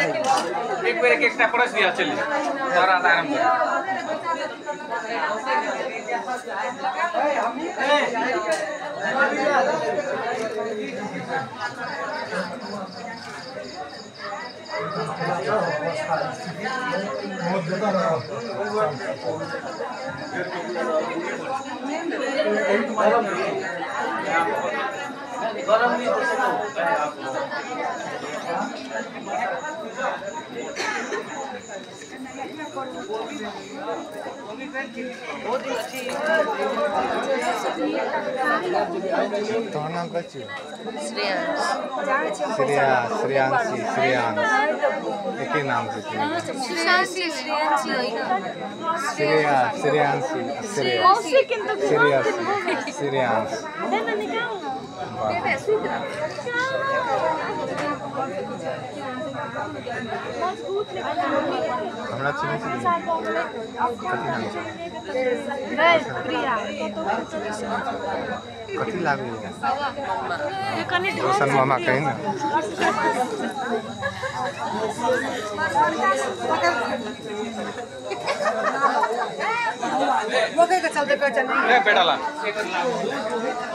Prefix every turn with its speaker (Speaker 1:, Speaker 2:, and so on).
Speaker 1: एक बेर एक एक्स्ट्रा परस दिइहाल्छ नि तर आराम गर्नु।
Speaker 2: तोहर नाम कथी छियै श्रेया श्रेयांशी। श्रेयांश एके नाम से छियै।
Speaker 3: सुशांत श्रेयांशी होइन
Speaker 2: श्रेया श्रेयांशी श्रेया।
Speaker 3: किन्तु
Speaker 2: श्रेयसी श्रेयांश। हमरा चिन्है छी कथी नाम छै कथी लागैए रोशन मामा कही ने।
Speaker 1: ए, पेटाला